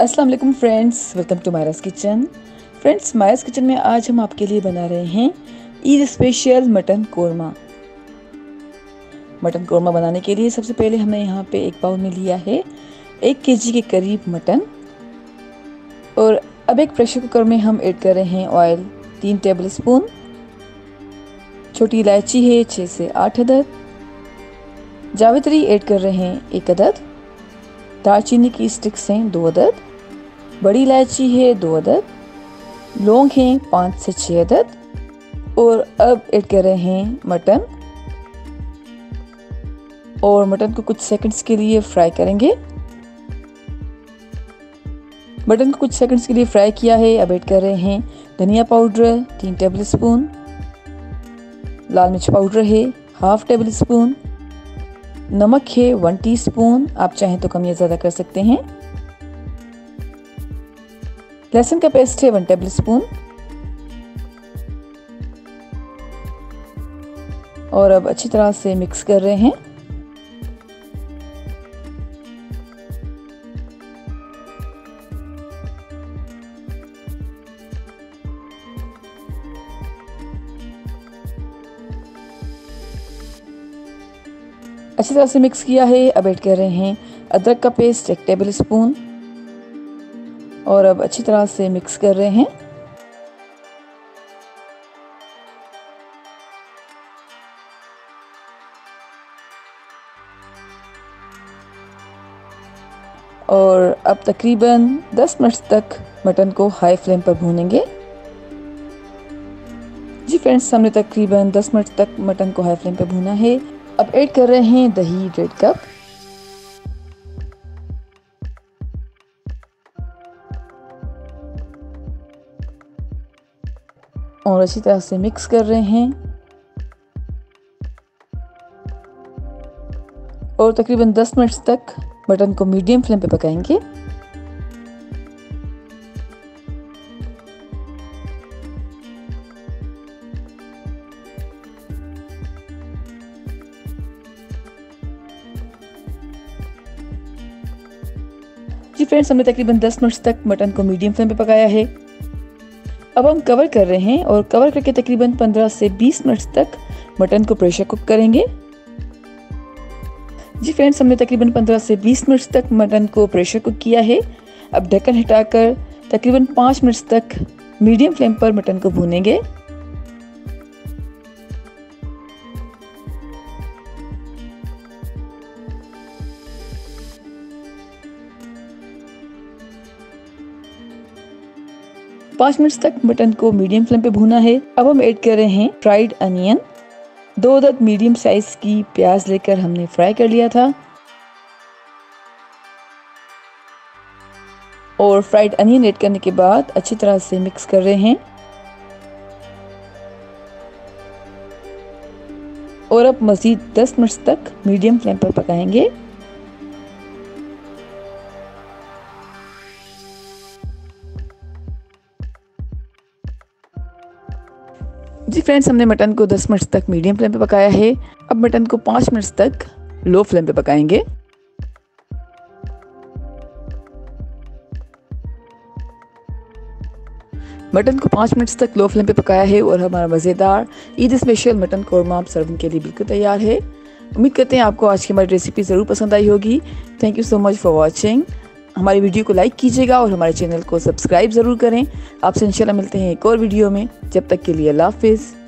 अस्सलाम वालेकुम friends, welcome to Mayra's kitchen. Friends Mayra's kitchen में आज हम आपके लिए बना रहे हैं Eid special mutton korma. Mutton korma बनाने के लिए सबसे पहले हमने यहाँ पे एक बाउल में लिया है एक केजी के करीब मटन। और अब एक प्रेशर कुकर में हम ऐड कर रहे हैं ऑयल, तीन टेबल स्पून छोटी इलायची है छः से आठ अदद। जावित्री ऐड कर रहे हैं एक अदद। दालचीनी की स्टिक्स हैं दो अदद। बड़ी इलायची है, दो अदद, लौंग हैं, पाँच से छः अदद, और अब ऐड कर रहे हैं मटन। और मटन को कुछ सेकंड्स के लिए फ्राई करेंगे। मटन को कुछ सेकंड्स के लिए फ्राई किया है, अब ऐड कर रहे हैं धनिया पाउडर, तीन टेबल स्पून लाल मिर्च पाउडर है हाफ़ टेबल स्पून नमक है वन टीस्पून आप चाहें तो कम या ज़्यादा कर सकते हैं। लहसुन का पेस्ट है वन टेबल स्पून और अब अच्छी तरह से मिक्स कर रहे हैं। अच्छी तरह से मिक्स किया है, अब ऐड कर रहे हैं अदरक का पेस्ट एक टेबल स्पून और अब अच्छी तरह से मिक्स कर रहे हैं। और अब तकरीबन 10 मिनट तक मटन को हाई फ्लेम पर भूनेंगे। जी फ्रेंड्स हमने तकरीबन 10 मिनट तक मटन को हाई फ्लेम पर भूना है। अब ऐड कर रहे हैं दही डेढ़ कप और अच्छी तरह से मिक्स कर रहे हैं। और तकरीबन 10 मिनट तक मटन को मीडियम फ्लेम पे पकाएँगे। जी फ्रेंड्स, हमने तकरीबन 10 मिनट तक मटन को मीडियम फ्लेम पे पकाया है। अब हम कवर कर रहे हैं और कवर करके तकरीबन 15 से 20 मिनट तक मटन को प्रेशर कुक करेंगे। जी फ्रेंड्स हमने तकरीबन 15 से 20 मिनट तक मटन को प्रेशर कुक किया है। अब ढक्कन हटाकर तकरीबन 5 मिनट तक मीडियम फ्लेम पर मटन को भूनेंगे। पाँच मिनट तक मटन को मीडियम फ्लेम पे भूना है। अब हम ऐड कर रहे हैं फ्राइड अनियन दो दत मीडियम साइज़ की प्याज लेकर हमने फ्राई कर लिया था। और फ्राइड अनियन ऐड करने के बाद अच्छी तरह से मिक्स कर रहे हैं। और अब मज़ीद 10 मिनट तक मीडियम फ्लेम पर पकाएँगे। जी फ्रेंड्स, हमने मटन को 10 मिनट तक मीडियम फ्लेम पे पकाया है। अब मटन को 5 मिनट तक लो फ्लेम पे पकाएँगे। मटन को पाँच मिनट तक लो फ्लेम पे पकाया है और हमारा मज़ेदार ईद स्पेशल मटन कौरमा आप सर्विंग के लिए बिल्कुल तैयार है। उम्मीद करते हैं आपको आज की हमारी रेसिपी ज़रूर पसंद आई होगी। Thank you so much for watching हमारी वीडियो को लाइक कीजिएगा और हमारे चैनल को सब्सक्राइब ज़रूर करें। आपसे इंशाल्लाह मिलते हैं एक और वीडियो में। जब तक के लिए अल्लाह हाफिज़।